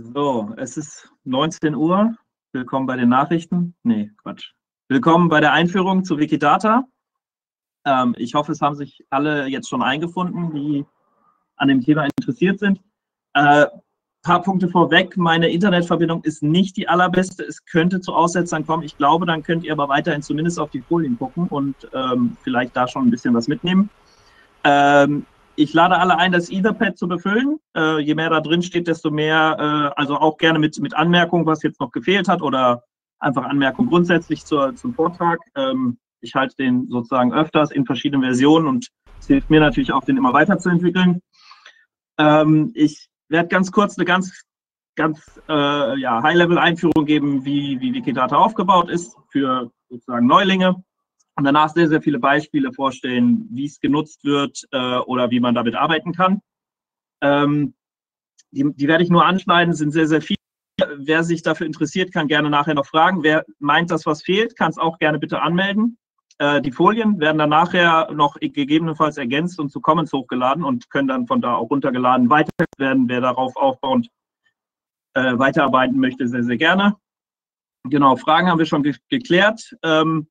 So, es ist 19 Uhr. Willkommen bei den Nachrichten. Nee, Quatsch. Willkommen bei der Einführung zu Wikidata. Ähm, ich hoffe, es haben sich alle jetzt schon eingefunden, die an dem Thema interessiert sind. Äh, paar Punkte vorweg. Meine Internetverbindung ist nicht die allerbeste. Es könnte zu Aussetzern kommen. Ich glaube, dann könnt ihr aber weiterhin zumindest auf die Folien gucken und ähm, vielleicht da schon ein bisschen was mitnehmen. Ähm, ich lade alle ein, das Etherpad zu befüllen. Äh, je mehr da drin steht, desto mehr, äh, also auch gerne mit, mit Anmerkungen, was jetzt noch gefehlt hat oder einfach Anmerkungen grundsätzlich zur, zum Vortrag. Ähm, ich halte den sozusagen öfters in verschiedenen Versionen und es hilft mir natürlich auch, den immer weiterzuentwickeln. Ähm, ich werde ganz kurz eine ganz, ganz äh, ja, High-Level-Einführung geben, wie, wie Wikidata aufgebaut ist für sozusagen Neulinge und danach sehr, sehr viele Beispiele vorstellen, wie es genutzt wird äh, oder wie man damit arbeiten kann. Ähm, die, die werde ich nur anschneiden, sind sehr, sehr viele. Wer sich dafür interessiert, kann gerne nachher noch fragen. Wer meint, dass was fehlt, kann es auch gerne bitte anmelden. Äh, die Folien werden dann nachher noch gegebenenfalls ergänzt und zu Comments hochgeladen und können dann von da auch runtergeladen weiter werden. Wer darauf aufbauend äh, weiterarbeiten möchte, sehr, sehr gerne. Genau, Fragen haben wir schon ge geklärt. Ähm,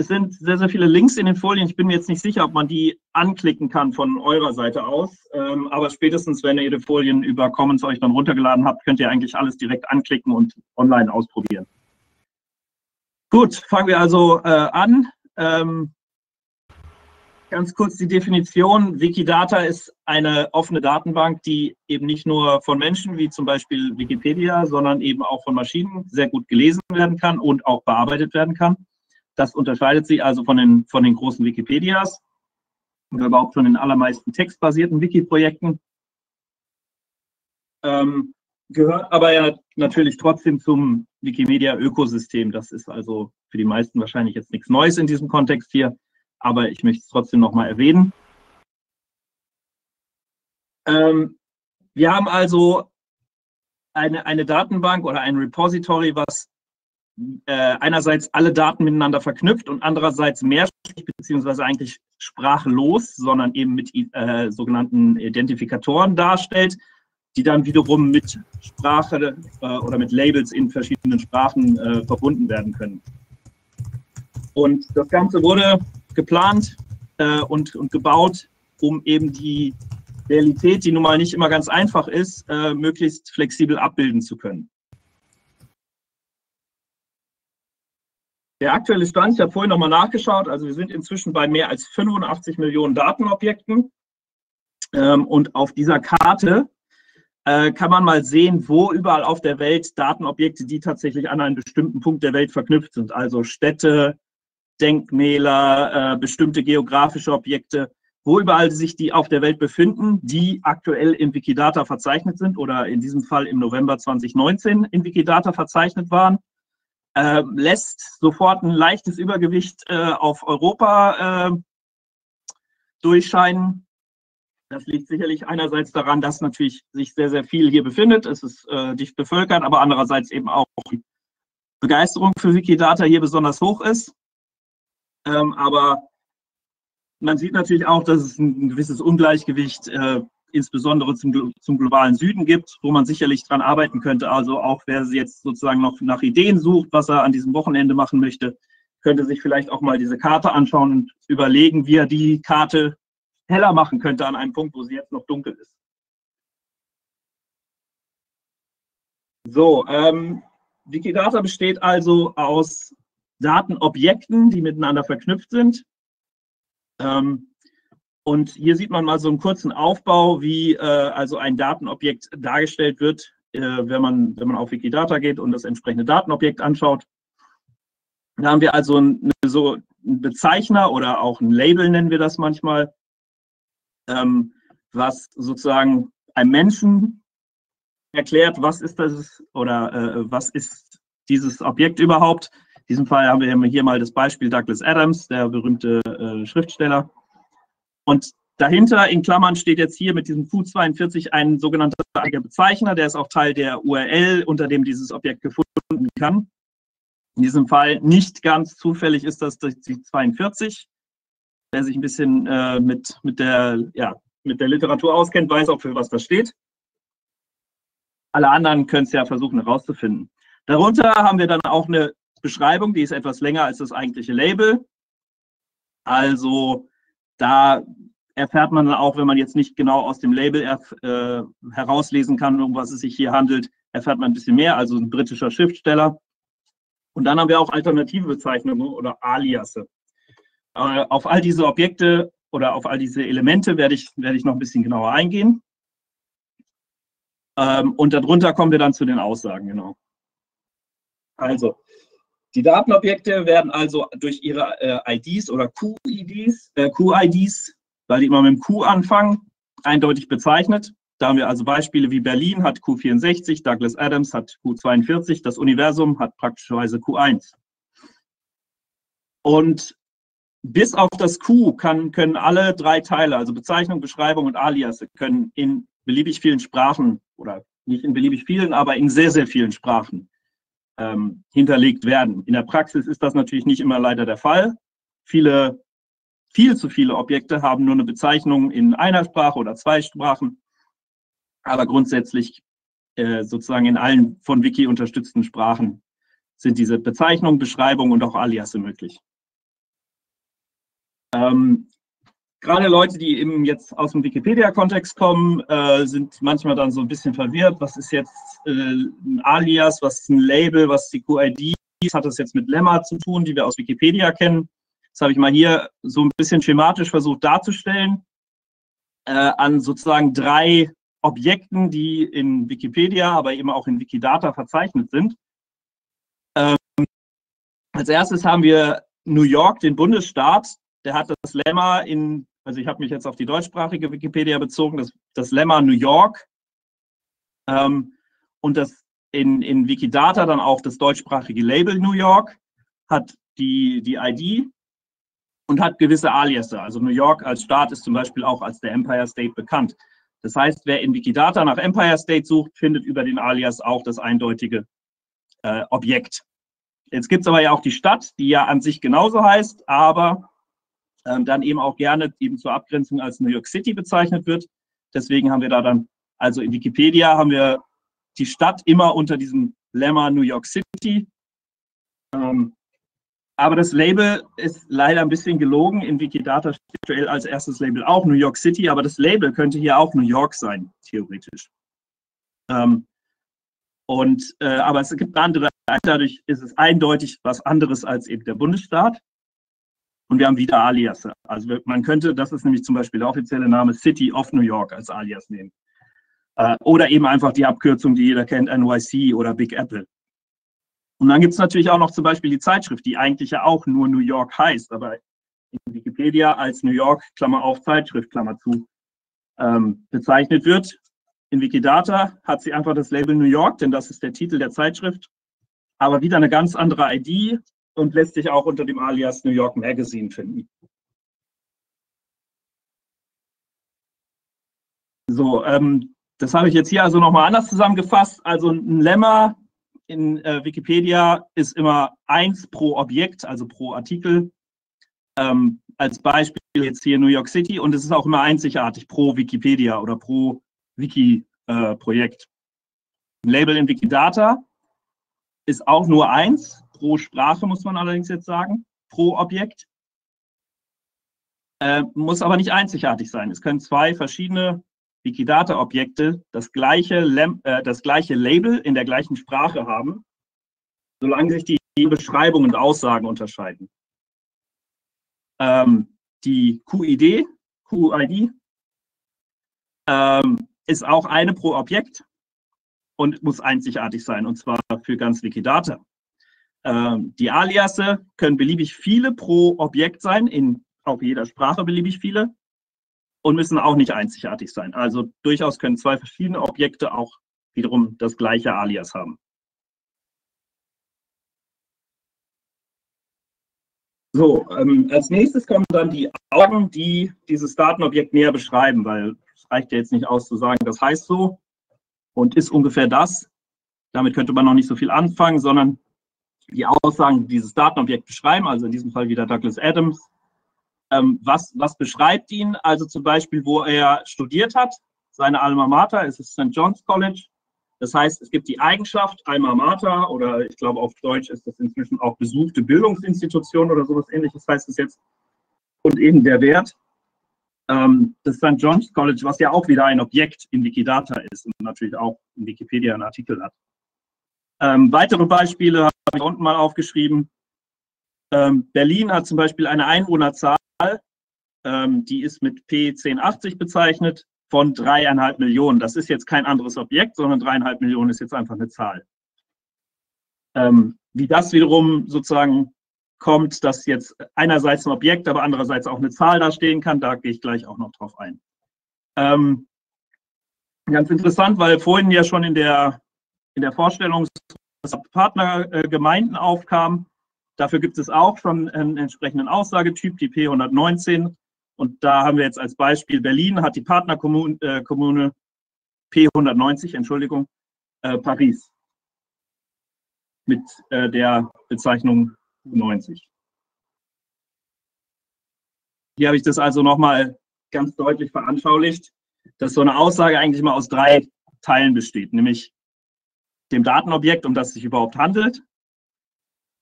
es sind sehr, sehr viele Links in den Folien. Ich bin mir jetzt nicht sicher, ob man die anklicken kann von eurer Seite aus. Ähm, aber spätestens, wenn ihr die Folien über Commons euch dann runtergeladen habt, könnt ihr eigentlich alles direkt anklicken und online ausprobieren. Gut, fangen wir also äh, an. Ähm, ganz kurz die Definition. Wikidata ist eine offene Datenbank, die eben nicht nur von Menschen wie zum Beispiel Wikipedia, sondern eben auch von Maschinen sehr gut gelesen werden kann und auch bearbeitet werden kann. Das unterscheidet sich also von den, von den großen Wikipedias oder überhaupt von den allermeisten textbasierten Wiki-Projekten. Ähm, gehört aber ja natürlich trotzdem zum Wikimedia-Ökosystem. Das ist also für die meisten wahrscheinlich jetzt nichts Neues in diesem Kontext hier, aber ich möchte es trotzdem nochmal erwähnen. Ähm, wir haben also eine, eine Datenbank oder ein Repository, was äh, einerseits alle Daten miteinander verknüpft und andererseits mehrsprachig beziehungsweise eigentlich sprachlos, sondern eben mit äh, sogenannten Identifikatoren darstellt, die dann wiederum mit Sprache äh, oder mit Labels in verschiedenen Sprachen äh, verbunden werden können. Und das Ganze wurde geplant äh, und, und gebaut, um eben die Realität, die nun mal nicht immer ganz einfach ist, möglichst flexibel abbilden zu können. Der aktuelle Stand, ich habe vorhin nochmal nachgeschaut, also wir sind inzwischen bei mehr als 85 Millionen Datenobjekten. Ähm, und auf dieser Karte äh, kann man mal sehen, wo überall auf der Welt Datenobjekte, die tatsächlich an einen bestimmten Punkt der Welt verknüpft sind, also Städte, Denkmäler, äh, bestimmte geografische Objekte, wo überall sich die auf der Welt befinden, die aktuell in Wikidata verzeichnet sind oder in diesem Fall im November 2019 in Wikidata verzeichnet waren äh, lässt sofort ein leichtes Übergewicht äh, auf Europa äh, durchscheinen. Das liegt sicherlich einerseits daran, dass natürlich sich sehr, sehr viel hier befindet. Es ist äh, dicht bevölkert, aber andererseits eben auch die Begeisterung für Wikidata hier besonders hoch ist. Ähm, aber man sieht natürlich auch, dass es ein gewisses Ungleichgewicht äh, insbesondere zum, zum globalen Süden gibt, wo man sicherlich dran arbeiten könnte. Also auch wer jetzt sozusagen noch nach Ideen sucht, was er an diesem Wochenende machen möchte, könnte sich vielleicht auch mal diese Karte anschauen und überlegen, wie er die Karte heller machen könnte an einem Punkt, wo sie jetzt noch dunkel ist. So, ähm, Wikidata besteht also aus Datenobjekten, die miteinander verknüpft sind. Ähm, und hier sieht man mal so einen kurzen Aufbau, wie äh, also ein Datenobjekt dargestellt wird, äh, wenn, man, wenn man auf Wikidata geht und das entsprechende Datenobjekt anschaut. Da haben wir also eine, so einen Bezeichner oder auch ein Label nennen wir das manchmal, ähm, was sozusagen einem Menschen erklärt, was ist das oder äh, was ist dieses Objekt überhaupt. In diesem Fall haben wir hier mal das Beispiel Douglas Adams, der berühmte äh, Schriftsteller. Und dahinter in Klammern steht jetzt hier mit diesem Q42 ein sogenannter Bezeichner, der ist auch Teil der URL, unter dem dieses Objekt gefunden kann. In diesem Fall nicht ganz zufällig ist das die 42. Wer sich ein bisschen äh, mit, mit, der, ja, mit der Literatur auskennt, weiß auch, für was das steht. alle anderen können es ja versuchen herauszufinden. Darunter haben wir dann auch eine Beschreibung, die ist etwas länger als das eigentliche Label. Also da erfährt man dann auch, wenn man jetzt nicht genau aus dem Label äh, herauslesen kann, um was es sich hier handelt, erfährt man ein bisschen mehr, also ein britischer Schriftsteller. Und dann haben wir auch alternative Bezeichnungen oder Aliasse. Äh, auf all diese Objekte oder auf all diese Elemente werde ich, werde ich noch ein bisschen genauer eingehen. Ähm, und darunter kommen wir dann zu den Aussagen, genau. Also, die Datenobjekte werden also durch ihre äh, IDs oder QIDs, äh, QIDs, weil die immer mit dem Q anfangen, eindeutig bezeichnet. Da haben wir also Beispiele wie Berlin hat Q64, Douglas Adams hat Q42, das Universum hat praktischerweise Q1. Und bis auf das Q kann, können alle drei Teile, also Bezeichnung, Beschreibung und Alias, können in beliebig vielen Sprachen oder nicht in beliebig vielen, aber in sehr, sehr vielen Sprachen ähm, hinterlegt werden. In der Praxis ist das natürlich nicht immer leider der Fall. Viele, viel zu viele Objekte haben nur eine Bezeichnung in einer Sprache oder zwei Sprachen, aber grundsätzlich äh, sozusagen in allen von Wiki unterstützten Sprachen sind diese Bezeichnungen, Beschreibungen und auch Aliasse möglich. Ähm, gerade Leute, die eben jetzt aus dem Wikipedia-Kontext kommen, äh, sind manchmal dann so ein bisschen verwirrt. Was ist jetzt äh, ein Alias, was ist ein Label, was ist die QID? Hat das jetzt mit Lemma zu tun, die wir aus Wikipedia kennen? Das habe ich mal hier so ein bisschen schematisch versucht darzustellen. Äh, an sozusagen drei Objekten, die in Wikipedia, aber eben auch in Wikidata verzeichnet sind. Ähm, als erstes haben wir New York, den Bundesstaat, der hat das Lemma in, also ich habe mich jetzt auf die deutschsprachige Wikipedia bezogen, das, das Lemma New York ähm, und das in, in Wikidata dann auch das deutschsprachige Label New York hat die, die ID und hat gewisse Aliasse. Also New York als Staat ist zum Beispiel auch als der Empire State bekannt. Das heißt, wer in Wikidata nach Empire State sucht, findet über den Alias auch das eindeutige äh, Objekt. Jetzt gibt es aber ja auch die Stadt, die ja an sich genauso heißt, aber ähm, dann eben auch gerne eben zur Abgrenzung als New York City bezeichnet wird. Deswegen haben wir da dann, also in Wikipedia haben wir die Stadt immer unter diesem Lemma New York City. Ähm, aber das Label ist leider ein bisschen gelogen. In Wikidata steht als erstes Label auch New York City, aber das Label könnte hier auch New York sein, theoretisch. Ähm, und, äh, aber es gibt andere, dadurch ist es eindeutig was anderes als eben der Bundesstaat. Und wir haben wieder Aliasse. Also man könnte, das ist nämlich zum Beispiel der offizielle Name City of New York als Alias nehmen. Äh, oder eben einfach die Abkürzung, die jeder kennt, NYC oder Big Apple. Und dann gibt es natürlich auch noch zum Beispiel die Zeitschrift, die eigentlich ja auch nur New York heißt, aber in Wikipedia als New York, Klammer auf, Zeitschrift, Klammer zu, ähm, bezeichnet wird. In Wikidata hat sie einfach das Label New York, denn das ist der Titel der Zeitschrift, aber wieder eine ganz andere ID, und lässt sich auch unter dem Alias New York Magazine finden. So, ähm, das habe ich jetzt hier also nochmal anders zusammengefasst. Also ein Lemma in äh, Wikipedia ist immer eins pro Objekt, also pro Artikel. Ähm, als Beispiel jetzt hier New York City und es ist auch immer einzigartig pro Wikipedia oder pro Wiki-Projekt. Äh, ein Label in Wikidata ist auch nur eins pro Sprache, muss man allerdings jetzt sagen, pro Objekt. Äh, muss aber nicht einzigartig sein. Es können zwei verschiedene Wikidata-Objekte das, gleiche äh, das gleiche Label in der gleichen Sprache haben, solange sich die Beschreibungen und Aussagen unterscheiden. Ähm, die QID, QID ähm, ist auch eine pro Objekt und muss einzigartig sein, und zwar für ganz Wikidata. Ähm, die Aliasse können beliebig viele pro Objekt sein, in auf jeder Sprache beliebig viele und müssen auch nicht einzigartig sein. Also durchaus können zwei verschiedene Objekte auch wiederum das gleiche Alias haben. So, ähm, als nächstes kommen dann die Augen, die dieses Datenobjekt näher beschreiben, weil es reicht ja jetzt nicht aus zu sagen, das heißt so und ist ungefähr das. Damit könnte man noch nicht so viel anfangen, sondern die Aussagen dieses Datenobjekt beschreiben, also in diesem Fall wieder Douglas Adams. Ähm, was, was beschreibt ihn? Also zum Beispiel, wo er studiert hat. Seine Alma Mater ist das St. John's College. Das heißt, es gibt die Eigenschaft Alma Mater oder ich glaube auf Deutsch ist das inzwischen auch besuchte Bildungsinstitution oder sowas ähnliches heißt es jetzt. Und eben der Wert ähm, des St. John's College, was ja auch wieder ein Objekt in Wikidata ist und natürlich auch in Wikipedia einen Artikel hat. Ähm, weitere Beispiele habe ich unten mal aufgeschrieben. Ähm, Berlin hat zum Beispiel eine Einwohnerzahl, ähm, die ist mit P1080 bezeichnet von dreieinhalb Millionen. Das ist jetzt kein anderes Objekt, sondern dreieinhalb Millionen ist jetzt einfach eine Zahl. Ähm, wie das wiederum sozusagen kommt, dass jetzt einerseits ein Objekt, aber andererseits auch eine Zahl da stehen kann, da gehe ich gleich auch noch drauf ein. Ähm, ganz interessant, weil vorhin ja schon in der, in der Vorstellung Partnergemeinden aufkam. Dafür gibt es auch schon einen entsprechenden Aussagetyp, die P119. Und da haben wir jetzt als Beispiel Berlin hat die Partnerkommune äh, Kommune P190, Entschuldigung, äh, Paris mit äh, der Bezeichnung 90. Hier habe ich das also nochmal ganz deutlich veranschaulicht, dass so eine Aussage eigentlich mal aus drei Teilen besteht, nämlich dem Datenobjekt, um das es sich überhaupt handelt,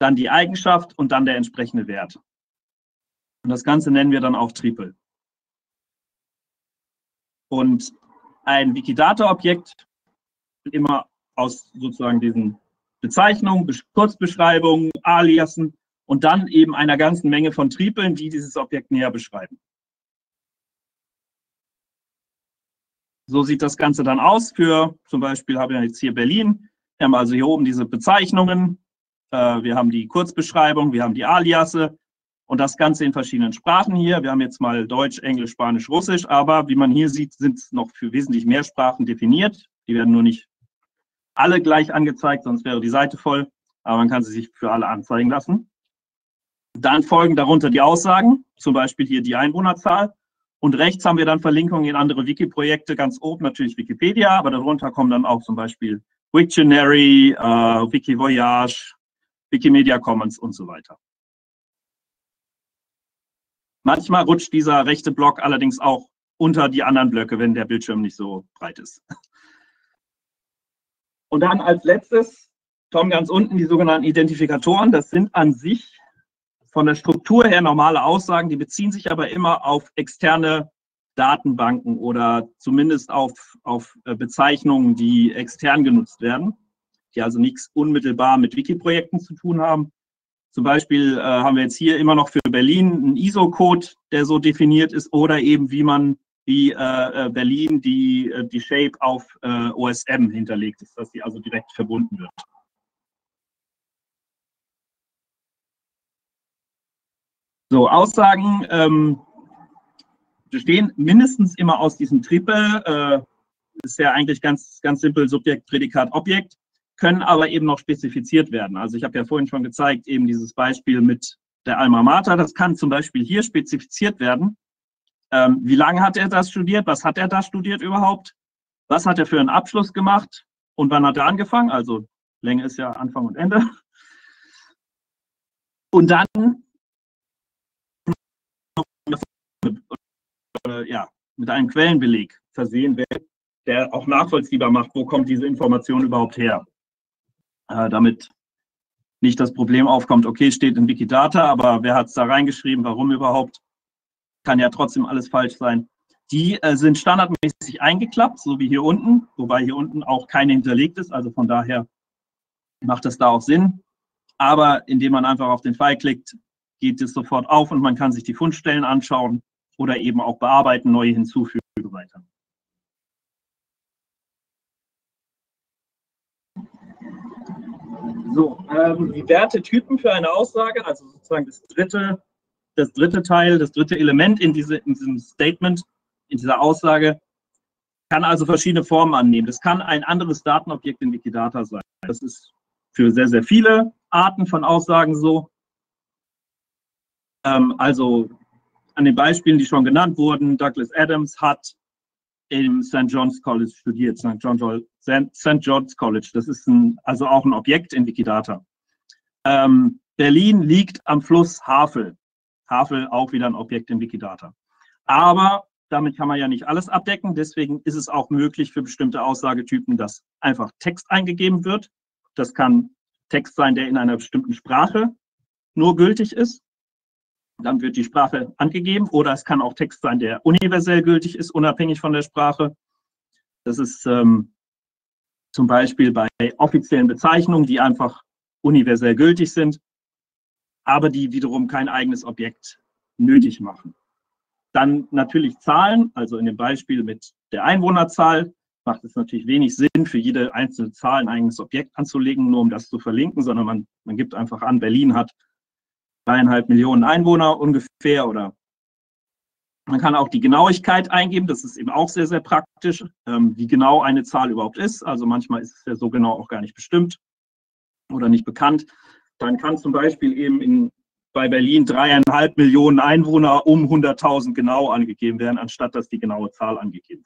dann die Eigenschaft und dann der entsprechende Wert. Und das Ganze nennen wir dann auch Triple. Und ein Wikidata-Objekt immer aus sozusagen diesen Bezeichnungen, Kurzbeschreibungen, Aliasen und dann eben einer ganzen Menge von Tripeln, die dieses Objekt näher beschreiben. So sieht das Ganze dann aus für, zum Beispiel haben wir jetzt hier Berlin. Wir haben also hier oben diese Bezeichnungen. Äh, wir haben die Kurzbeschreibung, wir haben die Aliasse, und das Ganze in verschiedenen Sprachen hier. Wir haben jetzt mal Deutsch, Englisch, Spanisch, Russisch, aber wie man hier sieht, sind es noch für wesentlich mehr Sprachen definiert. Die werden nur nicht alle gleich angezeigt, sonst wäre die Seite voll, aber man kann sie sich für alle anzeigen lassen. Dann folgen darunter die Aussagen, zum Beispiel hier die Einwohnerzahl. Und rechts haben wir dann Verlinkungen in andere Wiki-Projekte, ganz oben natürlich Wikipedia, aber darunter kommen dann auch zum Beispiel Wiktionary, äh, Wikivoyage, Wikimedia Commons und so weiter. Manchmal rutscht dieser rechte Block allerdings auch unter die anderen Blöcke, wenn der Bildschirm nicht so breit ist. Und dann als letztes kommen ganz unten die sogenannten Identifikatoren. Das sind an sich von der Struktur her normale Aussagen, die beziehen sich aber immer auf externe Datenbanken oder zumindest auf, auf äh, Bezeichnungen, die extern genutzt werden, die also nichts unmittelbar mit Wiki-Projekten zu tun haben. Zum Beispiel äh, haben wir jetzt hier immer noch für Berlin einen ISO-Code, der so definiert ist, oder eben wie man wie äh, äh Berlin die, äh, die Shape auf äh, OSM hinterlegt ist, dass sie also direkt verbunden wird. So, Aussagen ähm, bestehen mindestens immer aus diesem Triple. Äh, ist ja eigentlich ganz, ganz simpel Subjekt, Prädikat, Objekt können aber eben noch spezifiziert werden. Also ich habe ja vorhin schon gezeigt, eben dieses Beispiel mit der Alma Mater, das kann zum Beispiel hier spezifiziert werden. Ähm, wie lange hat er das studiert? Was hat er da studiert überhaupt? Was hat er für einen Abschluss gemacht? Und wann hat er angefangen? Also Länge ist ja Anfang und Ende. Und dann ja, mit einem Quellenbeleg versehen, der auch nachvollziehbar macht, wo kommt diese Information überhaupt her äh, damit nicht das Problem aufkommt, okay, steht in Wikidata, aber wer hat es da reingeschrieben, warum überhaupt? Kann ja trotzdem alles falsch sein. Die äh, sind standardmäßig eingeklappt, so wie hier unten, wobei hier unten auch keine hinterlegt ist, also von daher macht das da auch Sinn. Aber indem man einfach auf den Pfeil klickt, geht es sofort auf und man kann sich die Fundstellen anschauen oder eben auch bearbeiten, neue hinzufügen weiter. So, ähm, die Wertetypen für eine Aussage, also sozusagen das dritte, das dritte Teil, das dritte Element in, diese, in diesem Statement, in dieser Aussage, kann also verschiedene Formen annehmen. Das kann ein anderes Datenobjekt in Wikidata sein. Das ist für sehr, sehr viele Arten von Aussagen so. Ähm, also an den Beispielen, die schon genannt wurden, Douglas Adams hat im St. John's College studiert, St. John, St. John's College. Das ist ein, also auch ein Objekt in Wikidata. Ähm, Berlin liegt am Fluss Havel. Havel auch wieder ein Objekt in Wikidata. Aber damit kann man ja nicht alles abdecken. Deswegen ist es auch möglich für bestimmte Aussagetypen, dass einfach Text eingegeben wird. Das kann Text sein, der in einer bestimmten Sprache nur gültig ist. Dann wird die Sprache angegeben. Oder es kann auch Text sein, der universell gültig ist, unabhängig von der Sprache. Das ist ähm, zum Beispiel bei offiziellen Bezeichnungen, die einfach universell gültig sind, aber die wiederum kein eigenes Objekt nötig machen. Dann natürlich Zahlen, also in dem Beispiel mit der Einwohnerzahl macht es natürlich wenig Sinn, für jede einzelne Zahl ein eigenes Objekt anzulegen, nur um das zu verlinken, sondern man, man gibt einfach an, Berlin hat dreieinhalb Millionen Einwohner ungefähr oder man kann auch die Genauigkeit eingeben, das ist eben auch sehr, sehr praktisch, ähm, wie genau eine Zahl überhaupt ist. Also manchmal ist es ja so genau auch gar nicht bestimmt oder nicht bekannt. Dann kann zum Beispiel eben in bei Berlin dreieinhalb Millionen Einwohner um 100.000 genau angegeben werden, anstatt dass die genaue Zahl angegeben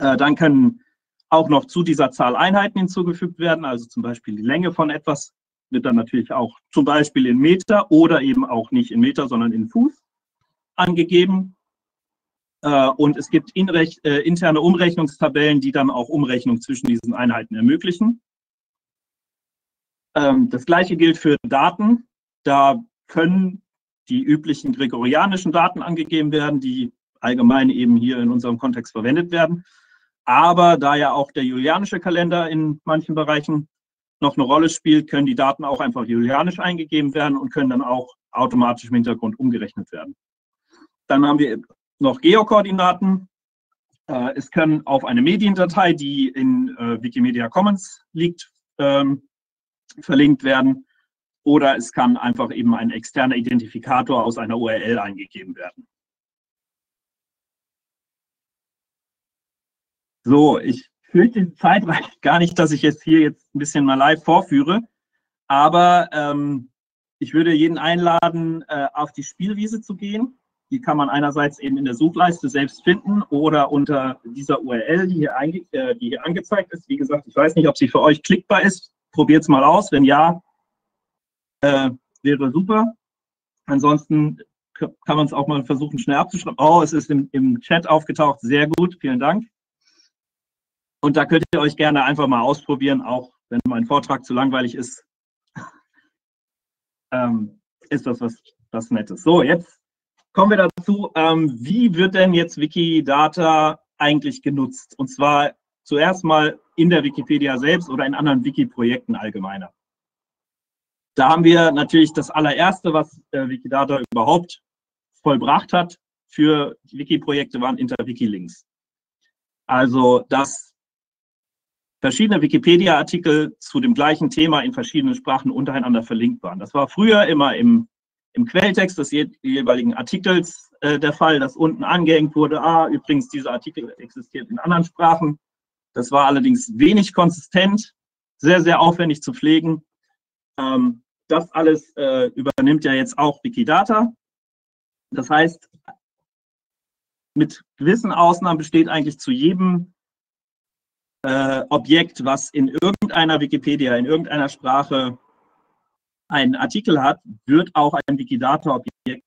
wird. Äh, dann können auch noch zu dieser Zahl Einheiten hinzugefügt werden, also zum Beispiel die Länge von etwas wird dann natürlich auch zum Beispiel in Meter oder eben auch nicht in Meter, sondern in Fuß angegeben. Äh, und es gibt äh, interne Umrechnungstabellen, die dann auch Umrechnung zwischen diesen Einheiten ermöglichen. Ähm, das gleiche gilt für Daten. Da können die üblichen gregorianischen Daten angegeben werden, die allgemein eben hier in unserem Kontext verwendet werden. Aber da ja auch der julianische Kalender in manchen Bereichen noch eine Rolle spielt, können die Daten auch einfach julianisch eingegeben werden und können dann auch automatisch im Hintergrund umgerechnet werden. Dann haben wir noch Geokoordinaten. Äh, es können auf eine Mediendatei, die in äh, Wikimedia Commons liegt, ähm, verlinkt werden oder es kann einfach eben ein externer Identifikator aus einer URL eingegeben werden. So, ich fürchte, die Zeit reicht gar nicht, dass ich jetzt hier jetzt ein bisschen mal live vorführe, aber ähm, ich würde jeden einladen, äh, auf die Spielwiese zu gehen. Die kann man einerseits eben in der Suchleiste selbst finden oder unter dieser URL, die hier, äh, die hier angezeigt ist. Wie gesagt, ich weiß nicht, ob sie für euch klickbar ist. Probiert es mal aus. Wenn ja, äh, wäre super. Ansonsten kann man es auch mal versuchen, schnell abzuschreiben. Oh, es ist im, im Chat aufgetaucht. Sehr gut, vielen Dank. Und da könnt ihr euch gerne einfach mal ausprobieren, auch wenn mein Vortrag zu langweilig ist. ähm, ist das was, was Nettes. So, jetzt kommen wir dazu, ähm, wie wird denn jetzt Wikidata eigentlich genutzt? Und zwar zuerst mal in der Wikipedia selbst oder in anderen Wiki-Projekten allgemeiner. Da haben wir natürlich das allererste, was äh, Wikidata überhaupt vollbracht hat für Wiki-Projekte, waren Inter-Wiki-Links. Also, dass verschiedene Wikipedia-Artikel zu dem gleichen Thema in verschiedenen Sprachen untereinander verlinkt waren. Das war früher immer im, im Quelltext des jeweiligen Artikels äh, der Fall, dass unten angehängt wurde, ah, übrigens, dieser Artikel existiert in anderen Sprachen. Das war allerdings wenig konsistent, sehr, sehr aufwendig zu pflegen. Ähm, das alles äh, übernimmt ja jetzt auch Wikidata. Das heißt, mit gewissen Ausnahmen besteht eigentlich zu jedem äh, Objekt, was in irgendeiner Wikipedia, in irgendeiner Sprache einen Artikel hat, wird auch ein Wikidata-Objekt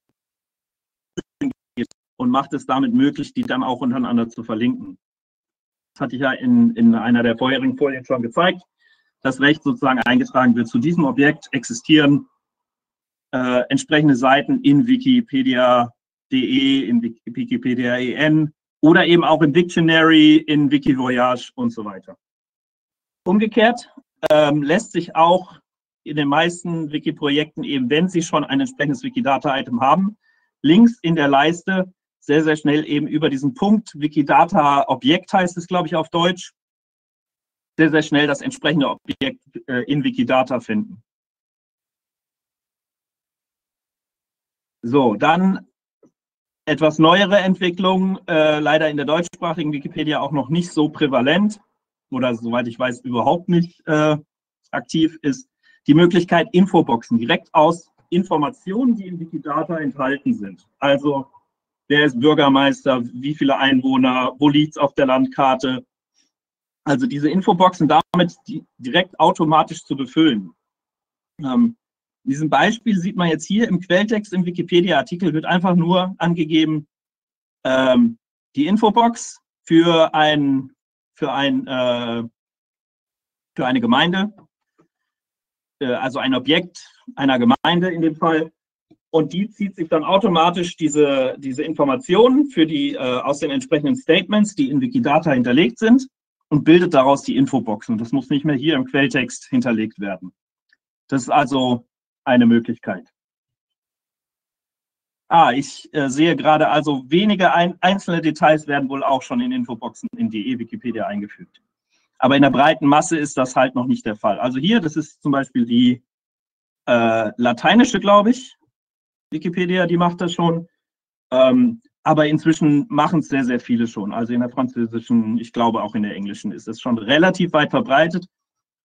und macht es damit möglich, die dann auch untereinander zu verlinken. Das hatte ich ja in, in einer der vorherigen Folien schon gezeigt das Recht sozusagen eingetragen wird. Zu diesem Objekt existieren äh, entsprechende Seiten in wikipedia.de, in Wikipedia.en oder eben auch im Dictionary, in Wikivoyage und so weiter. Umgekehrt ähm, lässt sich auch in den meisten Wiki-Projekten eben, wenn Sie schon ein entsprechendes Wikidata-Item haben, links in der Leiste sehr, sehr schnell eben über diesen Punkt Wikidata-Objekt heißt es, glaube ich, auf Deutsch, sehr, sehr schnell das entsprechende Objekt äh, in Wikidata finden. So, dann etwas neuere Entwicklung, äh, leider in der deutschsprachigen Wikipedia auch noch nicht so prävalent oder soweit ich weiß überhaupt nicht äh, aktiv ist, die Möglichkeit Infoboxen direkt aus Informationen, die in Wikidata enthalten sind. Also wer ist Bürgermeister, wie viele Einwohner, wo liegt es auf der Landkarte, also diese Infoboxen damit die direkt automatisch zu befüllen. Ähm, in diesem Beispiel sieht man jetzt hier im Quelltext im Wikipedia-Artikel wird einfach nur angegeben, ähm, die Infobox für ein, für ein, äh, für eine Gemeinde, äh, also ein Objekt einer Gemeinde in dem Fall. Und die zieht sich dann automatisch diese, diese Informationen für die, äh, aus den entsprechenden Statements, die in Wikidata hinterlegt sind, und bildet daraus die Infobox. Und das muss nicht mehr hier im Quelltext hinterlegt werden. Das ist also eine Möglichkeit. Ah, ich äh, sehe gerade also wenige ein, einzelne Details werden wohl auch schon in Infoboxen in die E-Wikipedia eingefügt. Aber in der breiten Masse ist das halt noch nicht der Fall. Also hier, das ist zum Beispiel die äh, lateinische, glaube ich, Wikipedia, die macht das schon. Ähm, aber inzwischen machen es sehr, sehr viele schon. Also in der französischen, ich glaube auch in der englischen ist es schon relativ weit verbreitet.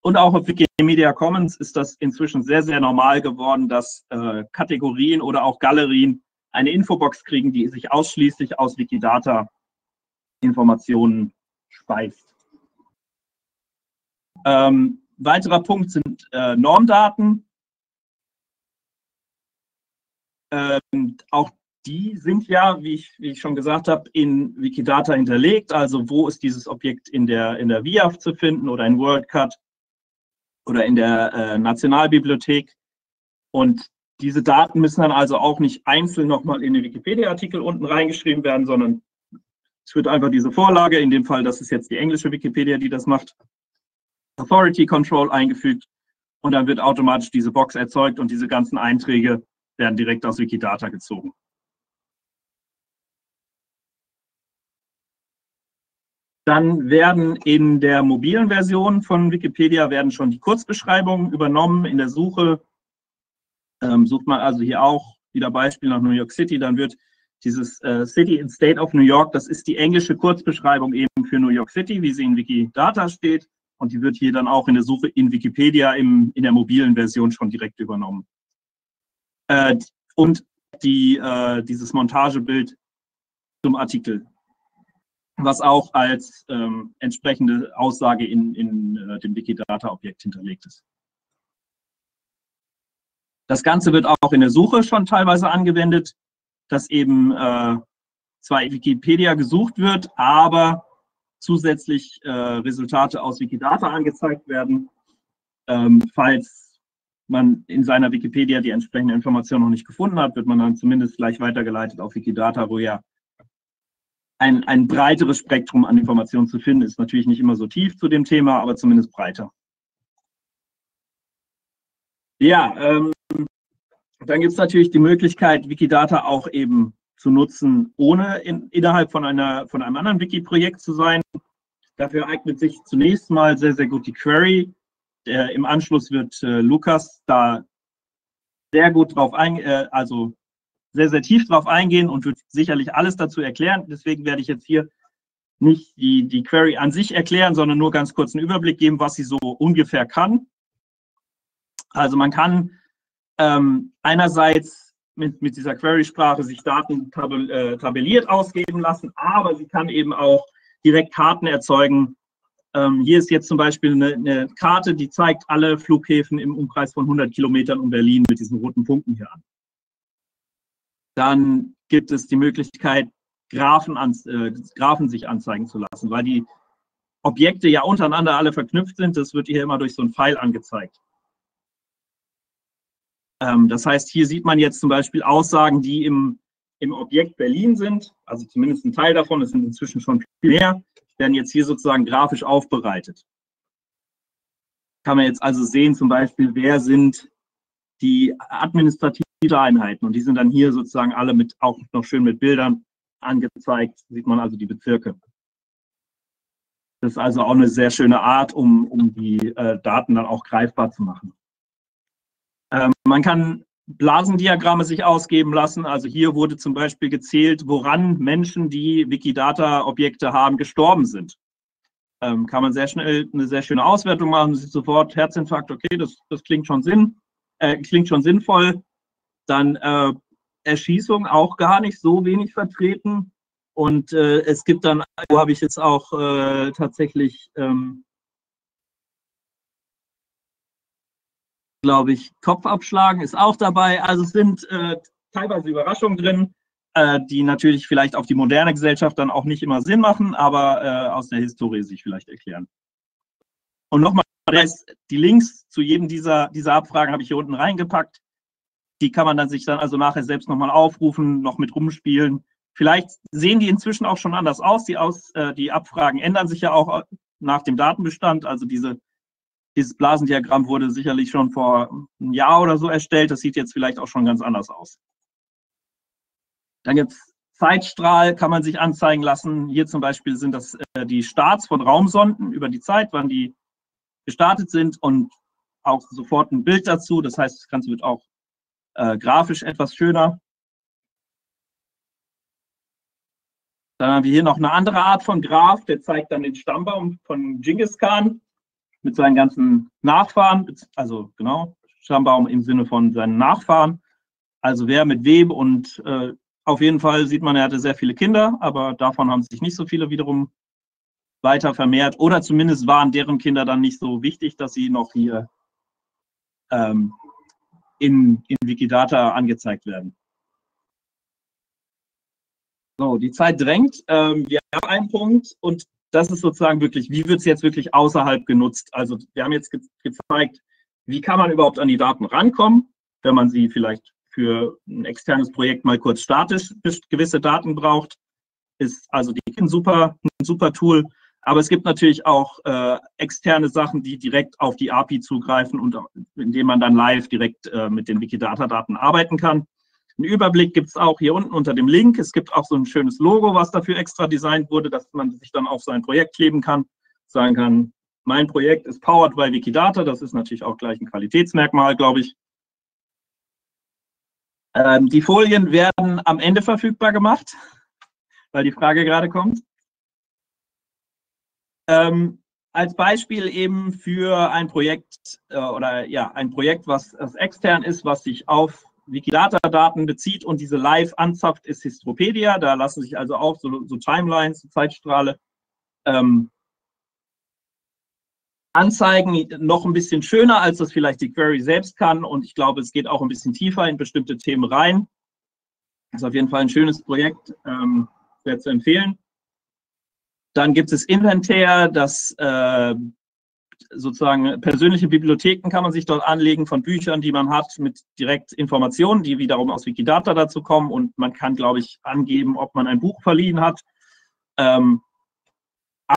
Und auch auf Wikimedia Commons ist das inzwischen sehr, sehr normal geworden, dass äh, Kategorien oder auch Galerien eine Infobox kriegen, die sich ausschließlich aus Wikidata-Informationen speist. Ähm, weiterer Punkt sind äh, Normdaten. Ähm, auch die sind ja, wie ich, wie ich schon gesagt habe, in Wikidata hinterlegt. Also wo ist dieses Objekt in der, in der VIAF zu finden oder in WorldCut oder in der äh, Nationalbibliothek. Und diese Daten müssen dann also auch nicht einzeln nochmal in den Wikipedia-Artikel unten reingeschrieben werden, sondern es wird einfach diese Vorlage, in dem Fall, das ist jetzt die englische Wikipedia, die das macht, Authority Control eingefügt und dann wird automatisch diese Box erzeugt und diese ganzen Einträge werden direkt aus Wikidata gezogen. Dann werden in der mobilen Version von Wikipedia werden schon die Kurzbeschreibungen übernommen. In der Suche ähm, sucht man also hier auch wieder Beispiel nach New York City, dann wird dieses äh, City and State of New York, das ist die englische Kurzbeschreibung eben für New York City, wie sie in Wikidata steht. Und die wird hier dann auch in der Suche in Wikipedia im, in der mobilen Version schon direkt übernommen. Äh, und die, äh, dieses Montagebild zum Artikel, was auch als ähm, entsprechende Aussage in, in äh, dem Wikidata-Objekt hinterlegt ist. Das Ganze wird auch in der Suche schon teilweise angewendet, dass eben äh, zwar Wikipedia gesucht wird, aber zusätzlich äh, Resultate aus Wikidata angezeigt werden, ähm, falls man in seiner Wikipedia die entsprechende Information noch nicht gefunden hat, wird man dann zumindest gleich weitergeleitet auf Wikidata, wo ja ein, ein breiteres Spektrum an Informationen zu finden ist. Natürlich nicht immer so tief zu dem Thema, aber zumindest breiter. Ja, ähm, dann gibt es natürlich die Möglichkeit, Wikidata auch eben zu nutzen, ohne in, innerhalb von, einer, von einem anderen Wiki-Projekt zu sein. Dafür eignet sich zunächst mal sehr, sehr gut die Query. Der, Im Anschluss wird äh, Lukas da sehr gut drauf ein, äh, also sehr, sehr tief drauf eingehen und wird sicherlich alles dazu erklären. Deswegen werde ich jetzt hier nicht die, die Query an sich erklären, sondern nur ganz kurz einen Überblick geben, was sie so ungefähr kann. Also man kann ähm, einerseits mit, mit dieser Query-Sprache sich Daten tabel, äh, tabelliert ausgeben lassen, aber sie kann eben auch direkt Karten erzeugen. Ähm, hier ist jetzt zum Beispiel eine, eine, Karte, die zeigt alle Flughäfen im Umkreis von 100 Kilometern um Berlin mit diesen roten Punkten hier an. Dann gibt es die Möglichkeit, Graphen, an, äh, Graphen sich anzeigen zu lassen, weil die Objekte ja untereinander alle verknüpft sind. Das wird hier immer durch so einen Pfeil angezeigt. Ähm, das heißt, hier sieht man jetzt zum Beispiel Aussagen, die im, im Objekt Berlin sind, also zumindest ein Teil davon, es sind inzwischen schon viel mehr, werden jetzt hier sozusagen grafisch aufbereitet. Kann man jetzt also sehen, zum Beispiel, wer sind die administrativen Einheiten und die sind dann hier sozusagen alle mit auch noch schön mit Bildern angezeigt, sieht man also die Bezirke. Das ist also auch eine sehr schöne Art, um, um die äh, Daten dann auch greifbar zu machen. Ähm, man kann Blasendiagramme sich ausgeben lassen. Also hier wurde zum Beispiel gezählt, woran Menschen, die Wikidata-Objekte haben, gestorben sind. Ähm, kann man sehr schnell eine sehr schöne Auswertung machen, sieht sofort Herzinfarkt, okay, das, das klingt schon Sinn, äh, klingt schon sinnvoll. Dann äh, Erschießung auch gar nicht so wenig vertreten. Und äh, es gibt dann, wo habe ich jetzt auch äh, tatsächlich ähm, glaube ich, Kopf abschlagen ist auch dabei. Also sind äh, teilweise Überraschungen drin, äh, die natürlich vielleicht auf die moderne Gesellschaft dann auch nicht immer Sinn machen, aber äh, aus der Historie sich vielleicht erklären. Und nochmal, die Links zu jedem dieser, dieser Abfragen habe ich hier unten reingepackt. Die kann man dann sich dann also nachher selbst nochmal aufrufen, noch mit rumspielen. Vielleicht sehen die inzwischen auch schon anders aus. Die, aus, äh, die Abfragen ändern sich ja auch äh, nach dem Datenbestand. Also diese, dieses Blasendiagramm wurde sicherlich schon vor einem Jahr oder so erstellt. Das sieht jetzt vielleicht auch schon ganz anders aus. Dann gibt es Zeitstrahl, kann man sich anzeigen lassen. Hier zum Beispiel sind das äh, die Starts von Raumsonden über die Zeit, wann die gestartet sind und auch sofort ein Bild dazu. Das heißt, das Ganze wird auch äh, grafisch etwas schöner. Dann haben wir hier noch eine andere Art von Graph, der zeigt dann den Stammbaum von Genghis Khan mit seinen ganzen Nachfahren, also genau, Stammbaum im Sinne von seinen Nachfahren. Also wer mit wem und äh, auf jeden Fall sieht man, er hatte sehr viele Kinder, aber davon haben sich nicht so viele wiederum weiter vermehrt oder zumindest waren deren Kinder dann nicht so wichtig, dass sie noch hier ähm, in, in Wikidata angezeigt werden. So, die Zeit drängt. Ähm, wir haben einen Punkt und das ist sozusagen wirklich, wie wird es jetzt wirklich außerhalb genutzt? Also wir haben jetzt ge gezeigt, wie kann man überhaupt an die Daten rankommen, wenn man sie vielleicht für ein externes Projekt mal kurz statisch gewisse Daten braucht. Ist also die ein super, ein super Tool. Aber es gibt natürlich auch äh, externe Sachen, die direkt auf die API zugreifen und indem man dann live direkt äh, mit den Wikidata-Daten arbeiten kann. Einen Überblick gibt es auch hier unten unter dem Link. Es gibt auch so ein schönes Logo, was dafür extra designt wurde, dass man sich dann auf sein Projekt kleben kann, sagen kann, mein Projekt ist powered by Wikidata. Das ist natürlich auch gleich ein Qualitätsmerkmal, glaube ich. Ähm, die Folien werden am Ende verfügbar gemacht, weil die Frage gerade kommt. Ähm, als Beispiel eben für ein Projekt äh, oder ja, ein Projekt, was, was extern ist, was sich auf Wikidata-Daten bezieht und diese live anzapft, ist Histropedia. Da lassen sich also auch so, so Timelines, Zeitstrahle ähm, anzeigen. Noch ein bisschen schöner, als das vielleicht die Query selbst kann. Und ich glaube, es geht auch ein bisschen tiefer in bestimmte Themen rein. Das ist auf jeden Fall ein schönes Projekt, ähm, sehr zu empfehlen. Dann gibt es Inventär, das äh, sozusagen persönliche Bibliotheken kann man sich dort anlegen von Büchern, die man hat, mit direkt Informationen, die wiederum aus Wikidata dazu kommen. Und man kann, glaube ich, angeben, ob man ein Buch verliehen hat. Ähm,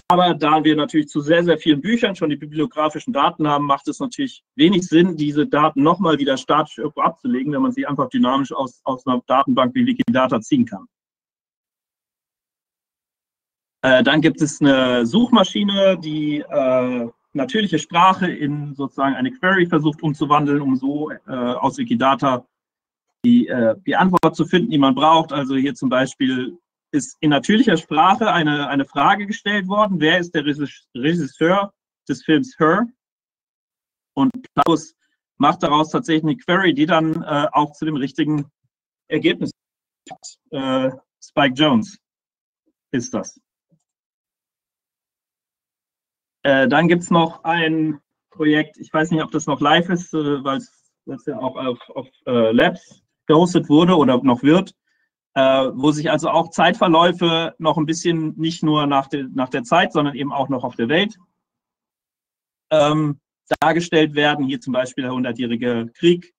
aber da wir natürlich zu sehr, sehr vielen Büchern schon die bibliografischen Daten haben, macht es natürlich wenig Sinn, diese Daten nochmal wieder statisch irgendwo abzulegen, wenn man sie einfach dynamisch aus, aus einer Datenbank wie Wikidata ziehen kann. Äh, dann gibt es eine Suchmaschine, die äh, natürliche Sprache in sozusagen eine Query versucht umzuwandeln, um so äh, aus Wikidata die, äh, die Antwort zu finden, die man braucht. Also hier zum Beispiel ist in natürlicher Sprache eine, eine Frage gestellt worden, wer ist der Regisseur des Films Her? Und Klaus macht daraus tatsächlich eine Query, die dann äh, auch zu dem richtigen Ergebnis hat. Spike Jones ist das. Äh, dann gibt es noch ein Projekt, ich weiß nicht, ob das noch live ist, äh, weil es ja auch auf, auf äh, Labs gehostet wurde oder noch wird, äh, wo sich also auch Zeitverläufe noch ein bisschen nicht nur nach, de, nach der Zeit, sondern eben auch noch auf der Welt ähm, dargestellt werden. Hier zum Beispiel der Hundertjährige Krieg,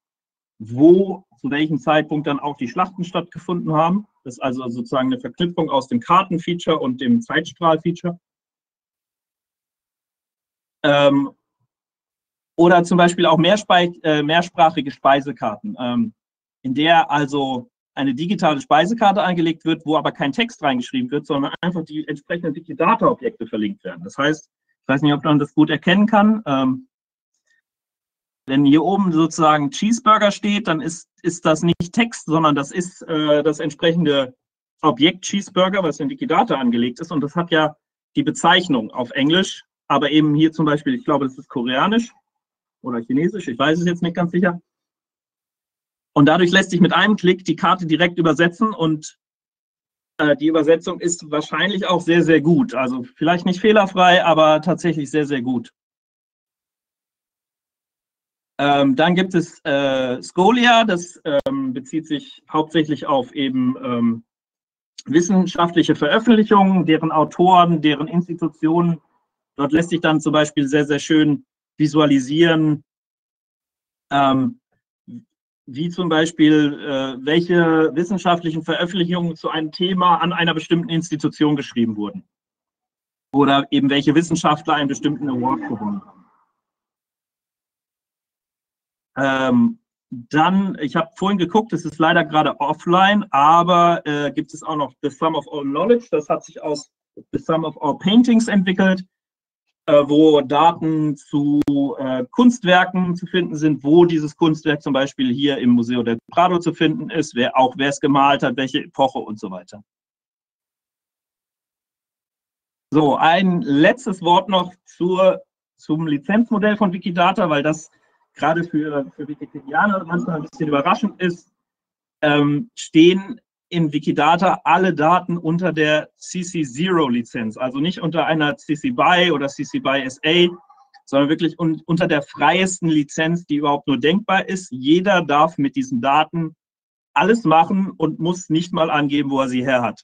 wo zu welchem Zeitpunkt dann auch die Schlachten stattgefunden haben. Das ist also sozusagen eine Verknüpfung aus dem Kartenfeature und dem Zeitstrahlfeature. Ähm, oder zum Beispiel auch äh, mehrsprachige Speisekarten, ähm, in der also eine digitale Speisekarte angelegt wird, wo aber kein Text reingeschrieben wird, sondern einfach die entsprechenden Wikidata-Objekte verlinkt werden. Das heißt, ich weiß nicht, ob man das gut erkennen kann. Ähm, wenn hier oben sozusagen Cheeseburger steht, dann ist, ist das nicht Text, sondern das ist äh, das entsprechende Objekt Cheeseburger, was in Wikidata angelegt ist. Und das hat ja die Bezeichnung auf Englisch aber eben hier zum Beispiel, ich glaube, das ist koreanisch oder chinesisch, ich weiß es jetzt nicht ganz sicher. Und dadurch lässt sich mit einem Klick die Karte direkt übersetzen und äh, die Übersetzung ist wahrscheinlich auch sehr, sehr gut. Also vielleicht nicht fehlerfrei, aber tatsächlich sehr, sehr gut. Ähm, dann gibt es äh, Scolia, das ähm, bezieht sich hauptsächlich auf eben ähm, wissenschaftliche Veröffentlichungen, deren Autoren, deren Institutionen. Dort lässt sich dann zum Beispiel sehr, sehr schön visualisieren, ähm, wie zum Beispiel, äh, welche wissenschaftlichen Veröffentlichungen zu einem Thema an einer bestimmten Institution geschrieben wurden. Oder eben welche Wissenschaftler einen bestimmten Award gewonnen haben. Ähm, dann, ich habe vorhin geguckt, es ist leider gerade offline, aber äh, gibt es auch noch The Sum of All Knowledge. Das hat sich aus The Sum of All Paintings entwickelt, wo Daten zu äh, Kunstwerken zu finden sind, wo dieses Kunstwerk zum Beispiel hier im Museo del Prado zu finden ist, wer auch wer es gemalt hat, welche Epoche und so weiter. So, ein letztes Wort noch zur, zum Lizenzmodell von Wikidata, weil das gerade für, für Wikipedianer manchmal ein bisschen überraschend ist, ähm, stehen in Wikidata alle Daten unter der CC0-Lizenz, also nicht unter einer CC BY oder CC BY SA, sondern wirklich un unter der freiesten Lizenz, die überhaupt nur denkbar ist. Jeder darf mit diesen Daten alles machen und muss nicht mal angeben, wo er sie her hat.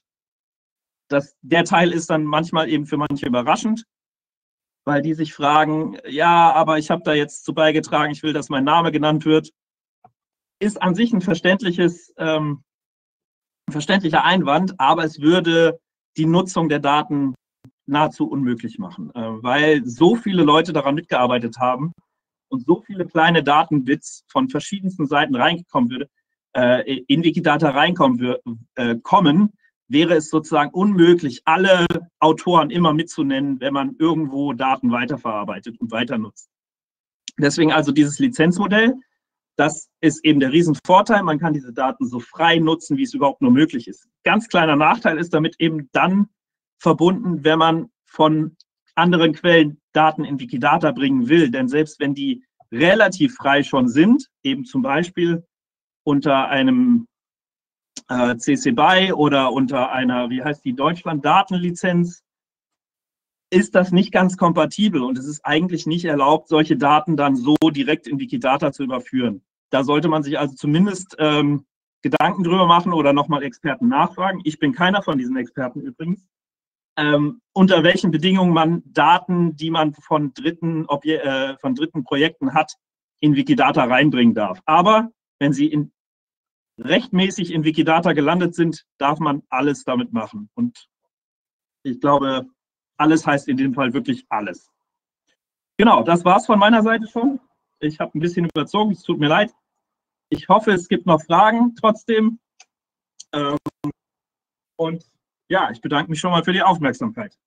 Das, der Teil ist dann manchmal eben für manche überraschend, weil die sich fragen, ja, aber ich habe da jetzt zu beigetragen, ich will, dass mein Name genannt wird. Ist an sich ein verständliches, ähm, verständlicher Einwand, aber es würde die Nutzung der Daten nahezu unmöglich machen, äh, weil so viele Leute daran mitgearbeitet haben und so viele kleine Datenbits von verschiedensten Seiten reingekommen würde, äh, in Wikidata reinkommen äh, kommen, wäre es sozusagen unmöglich, alle Autoren immer mitzunennen, wenn man irgendwo Daten weiterverarbeitet und weiter nutzt. Deswegen also dieses Lizenzmodell, das ist eben der Riesenvorteil. Man kann diese Daten so frei nutzen, wie es überhaupt nur möglich ist. Ganz kleiner Nachteil ist damit eben dann verbunden, wenn man von anderen Quellen Daten in Wikidata bringen will. Denn selbst wenn die relativ frei schon sind, eben zum Beispiel unter einem äh, CC BY oder unter einer, wie heißt die, Deutschland-Datenlizenz, ist das nicht ganz kompatibel und es ist eigentlich nicht erlaubt, solche Daten dann so direkt in Wikidata zu überführen. Da sollte man sich also zumindest ähm, Gedanken drüber machen oder nochmal Experten nachfragen. Ich bin keiner von diesen Experten übrigens. Ähm, unter welchen Bedingungen man Daten, die man von dritten, Obje äh, von dritten Projekten hat, in Wikidata reinbringen darf. Aber wenn sie in rechtmäßig in Wikidata gelandet sind, darf man alles damit machen. Und ich glaube, alles heißt in dem Fall wirklich alles. Genau, das war es von meiner Seite schon. Ich habe ein bisschen überzogen, es tut mir leid. Ich hoffe, es gibt noch Fragen trotzdem. Ähm, und ja, ich bedanke mich schon mal für die Aufmerksamkeit.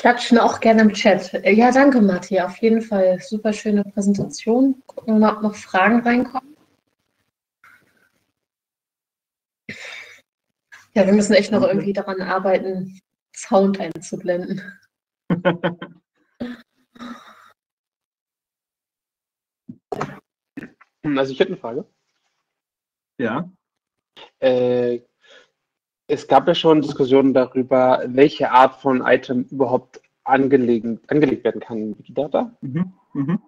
Klatschen auch gerne im Chat. Ja, danke, Matti. Auf jeden Fall super schöne Präsentation. Gucken wir mal, ob noch Fragen reinkommen. Ja, wir müssen echt noch irgendwie daran arbeiten, Sound einzublenden. Also ich hätte eine Frage. Ja. Äh, es gab ja schon Diskussionen darüber, welche Art von Item überhaupt angelegt, angelegt werden kann in Wikidata. Mhm. Mhm.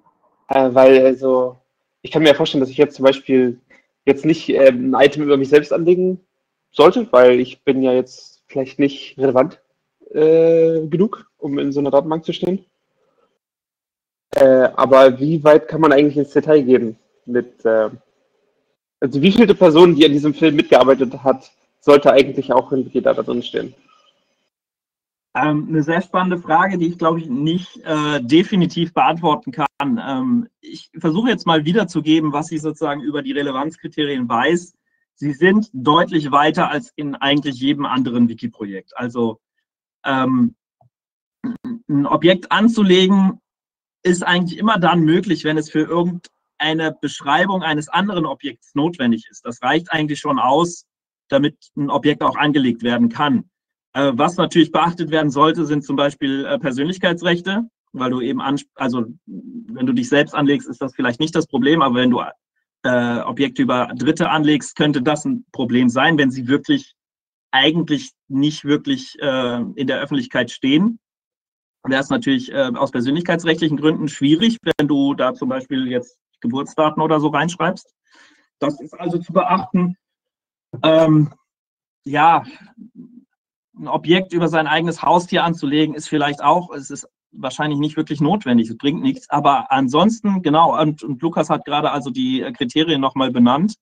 Äh, weil also, ich kann mir ja vorstellen, dass ich jetzt zum Beispiel jetzt nicht äh, ein Item über mich selbst anlegen sollte, weil ich bin ja jetzt vielleicht nicht relevant äh, genug, um in so einer Datenbank zu stehen. Äh, aber wie weit kann man eigentlich ins Detail gehen mit, äh, also wie viele Personen, die an diesem Film mitgearbeitet hat, sollte eigentlich auch in Wikidata drin stehen? Ähm, eine sehr spannende Frage, die ich glaube ich nicht äh, definitiv beantworten kann. Ähm, ich versuche jetzt mal wiederzugeben, was ich sozusagen über die Relevanzkriterien weiß. Sie sind deutlich weiter als in eigentlich jedem anderen Wiki-Projekt. Also ähm, ein Objekt anzulegen ist eigentlich immer dann möglich, wenn es für irgendeine Beschreibung eines anderen Objekts notwendig ist. Das reicht eigentlich schon aus, damit ein Objekt auch angelegt werden kann. Äh, was natürlich beachtet werden sollte, sind zum Beispiel äh, Persönlichkeitsrechte, weil du eben, also wenn du dich selbst anlegst, ist das vielleicht nicht das Problem, aber wenn du äh, Objekte über Dritte anlegst, könnte das ein Problem sein, wenn sie wirklich eigentlich nicht wirklich äh, in der Öffentlichkeit stehen. Wäre es natürlich äh, aus persönlichkeitsrechtlichen Gründen schwierig, wenn du da zum Beispiel jetzt Geburtsdaten oder so reinschreibst. Das ist also zu beachten. Ähm, ja, ein Objekt über sein eigenes Haustier anzulegen, ist vielleicht auch, es ist wahrscheinlich nicht wirklich notwendig, es bringt nichts. Aber ansonsten, genau, und, und Lukas hat gerade also die Kriterien nochmal benannt,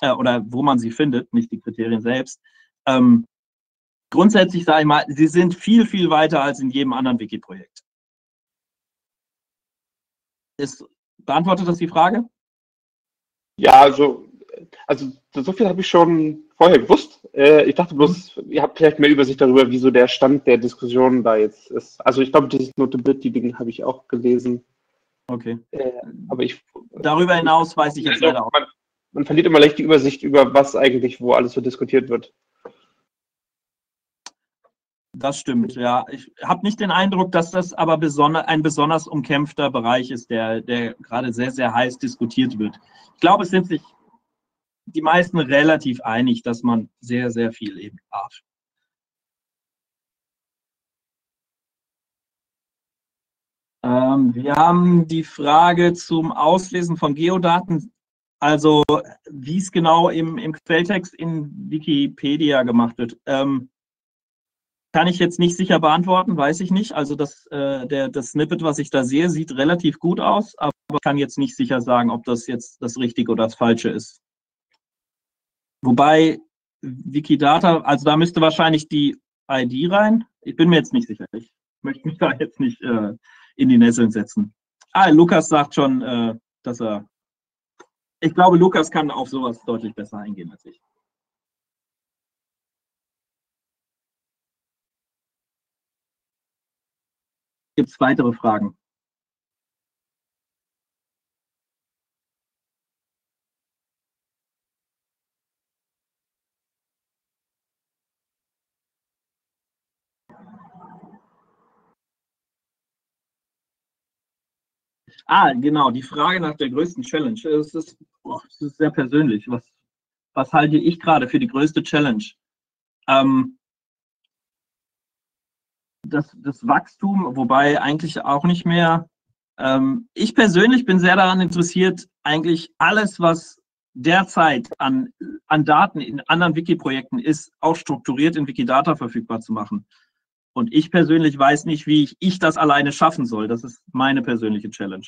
äh, oder wo man sie findet, nicht die Kriterien selbst. Ähm, grundsätzlich sage ich mal, sie sind viel, viel weiter als in jedem anderen Wiki-Projekt. beantwortet das die Frage? Ja, also, also so viel habe ich schon vorher gewusst. Äh, ich dachte bloß, ihr habt vielleicht mehr Übersicht darüber, wieso der Stand der Diskussion da jetzt ist. Also ich glaube, dieses Notability-Ding habe ich auch gelesen. Okay. Äh, aber ich. Darüber hinaus weiß ich jetzt also, leider auch. Man, man verliert immer leicht die Übersicht über, was eigentlich wo alles so diskutiert wird. Das stimmt, ja. Ich habe nicht den Eindruck, dass das aber besonder, ein besonders umkämpfter Bereich ist, der, der gerade sehr, sehr heiß diskutiert wird. Ich glaube, es sind sich die meisten relativ einig, dass man sehr, sehr viel eben darf. Ähm, wir haben die Frage zum Auslesen von Geodaten. Also wie es genau im, im Quelltext in Wikipedia gemacht wird, ähm, kann ich jetzt nicht sicher beantworten, weiß ich nicht. Also das, äh, der, das Snippet, was ich da sehe, sieht relativ gut aus, aber ich kann jetzt nicht sicher sagen, ob das jetzt das Richtige oder das Falsche ist. Wobei Wikidata, also da müsste wahrscheinlich die ID rein. Ich bin mir jetzt nicht sicher. Ich möchte mich da jetzt nicht äh, in die Nesseln setzen. Ah, Lukas sagt schon, äh, dass er. Ich glaube, Lukas kann auf sowas deutlich besser eingehen als ich. Gibt es weitere Fragen? Ah, genau, die Frage nach der größten Challenge. Das ist, boah, das ist sehr persönlich. Was, was halte ich gerade für die größte Challenge? Ähm, das, das Wachstum, wobei eigentlich auch nicht mehr. Ähm, ich persönlich bin sehr daran interessiert, eigentlich alles, was derzeit an, an Daten in anderen Wiki-Projekten ist, auch strukturiert in Wikidata verfügbar zu machen. Und ich persönlich weiß nicht, wie ich, ich das alleine schaffen soll. Das ist meine persönliche Challenge.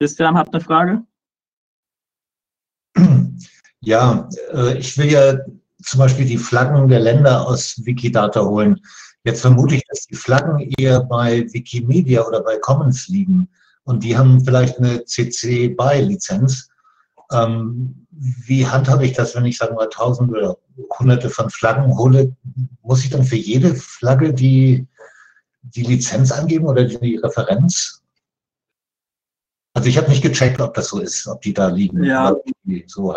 Christian hat eine Frage. Ja, äh, ich will ja zum Beispiel die Flaggen der Länder aus Wikidata holen. Jetzt vermute ich, dass die Flaggen eher bei Wikimedia oder bei Commons liegen. Und die haben vielleicht eine CC BY-Lizenz. Ähm, wie handhabe ich das, wenn ich, sagen wir, tausend oder hunderte von Flaggen hole? Muss ich dann für jede Flagge die, die Lizenz angeben oder die Referenz? Also ich habe nicht gecheckt, ob das so ist, ob die da liegen. Ja. so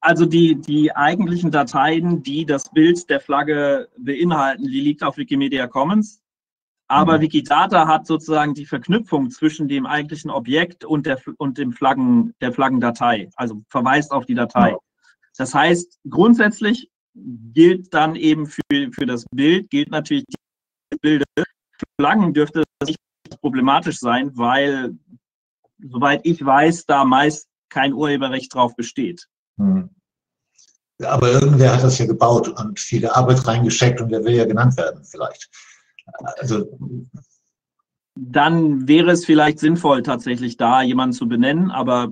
also die, die eigentlichen Dateien, die das Bild der Flagge beinhalten, die liegt auf Wikimedia Commons. Aber mhm. Wikidata hat sozusagen die Verknüpfung zwischen dem eigentlichen Objekt und der, und dem Flaggen, der Flaggendatei, also verweist auf die Datei. Das heißt, grundsätzlich gilt dann eben für, für das Bild, gilt natürlich die Bilder. Für Flaggen dürfte das nicht problematisch sein, weil, soweit ich weiß, da meist kein Urheberrecht drauf besteht. Mhm. Aber irgendwer hat das ja gebaut und viele Arbeit reingesteckt und der will ja genannt werden, vielleicht. Also, dann wäre es vielleicht sinnvoll, tatsächlich da jemanden zu benennen, aber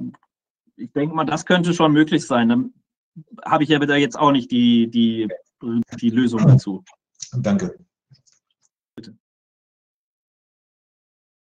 ich denke mal, das könnte schon möglich sein. Dann habe ich ja wieder jetzt auch nicht die, die, die Lösung dazu. Danke.